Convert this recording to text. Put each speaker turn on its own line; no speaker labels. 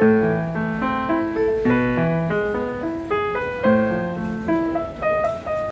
Música